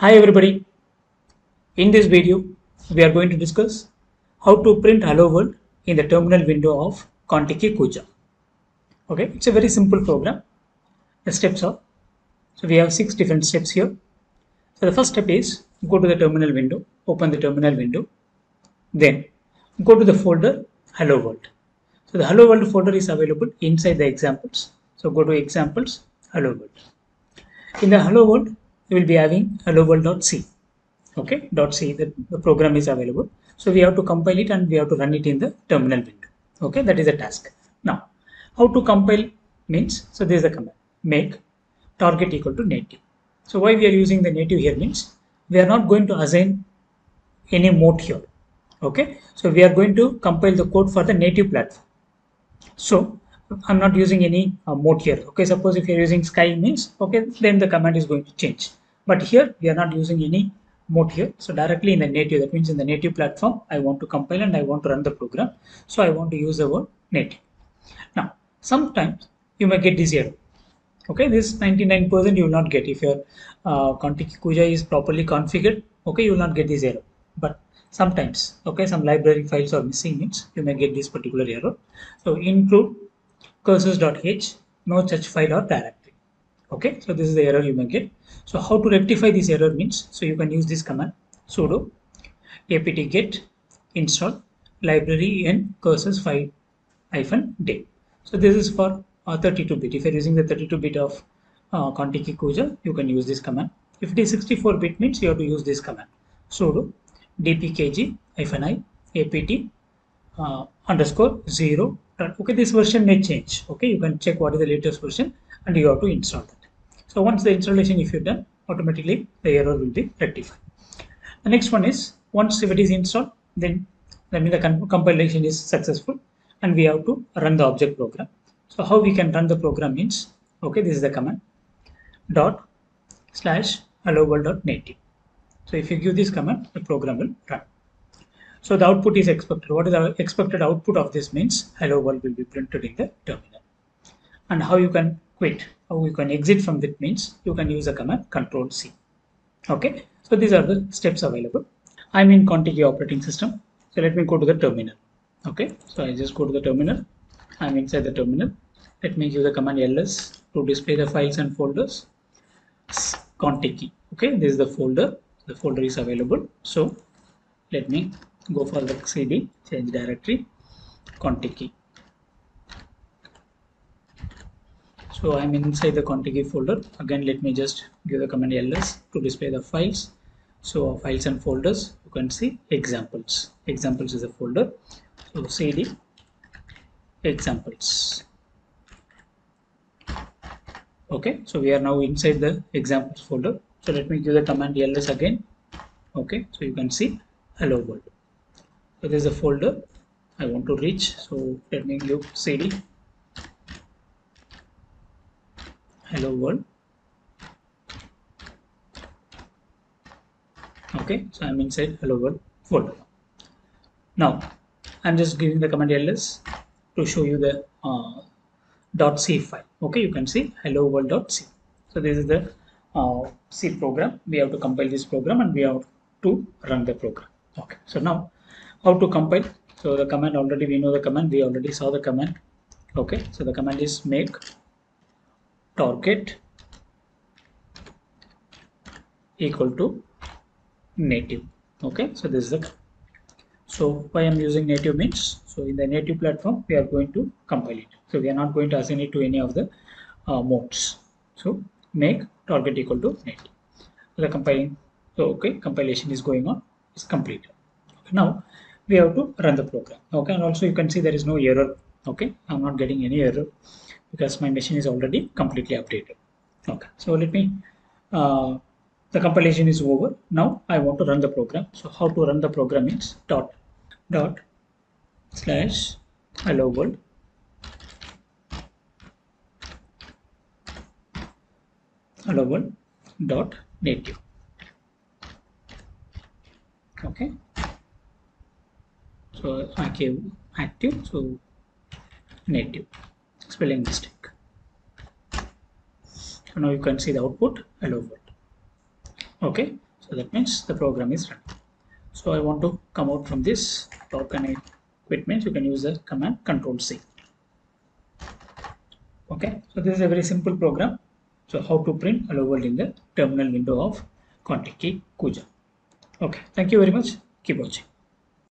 Hi everybody. In this video, we are going to discuss how to print Hello World in the terminal window of Contiki Cooja. Okay, it's a very simple program. The steps are, so we have six different steps here. So the first step is go to the terminal window, open the terminal window, then go to the folder Hello World. So the Hello World folder is available inside the examples. So go to examples, Hello World. In the Hello World, you will be having hello world.c. Okay, dot .c the, the program is available. So we have to compile it and we have to run it in the terminal window. Okay, that is a task. Now, how to compile means so this is the command make target equal to native. So why we are using the native here means we are not going to assign any mode here. Okay, so we are going to compile the code for the native platform. So I'm not using any uh, mode here. Okay, suppose if you're using sky means, okay, then the command is going to change. But here we are not using any mode here. So directly in the native, that means in the native platform, I want to compile and I want to run the program. So I want to use the word native. Now, sometimes you may get this error. Okay, this 99% you will not get if your uh, Contiki Cooja is properly configured. Okay, you will not get this error. But sometimes, okay, some library files are missing means you may get this particular error. So include curses.h, no such file or directory. Okay, so this is the error you may get. So how to rectify this error means, so you can use this command sudo apt get install library in cursors file hyphen day. So this is for 32-bit. If you're using the 32-bit of uh, Contiki Cooja, you can use this command. If it is 64-bit means you have to use this command sudo dpkg hyphen i apt uh, underscore 0 Uh, okay this version may change. Okay you can check what is the latest version and you have to install that. So once the installation if you're done automatically the error will be rectified. The next one is once if it is installed then that means the compilation is successful and we have to run the object program. So how we can run the program means okay this is the command dot slash hello world dot native. So if you give this command the program will run so the output is expected. What is the expected output of this means hello world will be printed in the terminal. And how you can quit, how you can exit from that means you can use the command control C. Okay, so these are the steps available. I'm in Contiki operating system. So let me go to the terminal. Okay, so I just go to the terminal. I'm inside the terminal. Let me use the command ls to display the files and folders. Contiki. Okay, this is the folder. The folder is available. So let me go for the cd change directory contiki so i'm inside the contiki folder. Again let me just give the command ls to display the files. So files and folders you can see examples. Examples is a folder. So cd examples. Okay so we are now inside the examples folder. So let me give the command ls again. Okay so you can see hello world so this is a folder I want to reach. So let me give cd hello world. Okay so I'm inside hello world folder. Now I'm just giving the command ls to show you the uh, .c file. Okay you can see hello world.c so this is the uh, C program. We have to compile this program and we have to run the program. Okay so now how to compile. So the command already we know the command. We already saw the command. Okay so the command is make target equal to native. Okay so this is the so why i'm using native means so in the native platform we are going to compile it. So we are not going to assign it to any of the uh, modes. So make target equal to native. So the compiling so okay compilation is going on. Is complete. Okay, now we have to run the program. Okay? And also you can see there is no error. Okay? I'm not getting any error because my machine is already completely updated. Okay? So let me uh, the compilation is over. Now i want to run the program. So how to run the program is dot dot slash hello world. Hello world dot native. Okay so I gave active so native spelling mistake so now you can see the output hello world okay So that means the program is running. So I want to come out from this. How can I quit means you can use the command control C. Okay, so this is a very simple program. So how to print hello world in the terminal window of Contiki Cooja. Okay, thank you very much. Keep watching.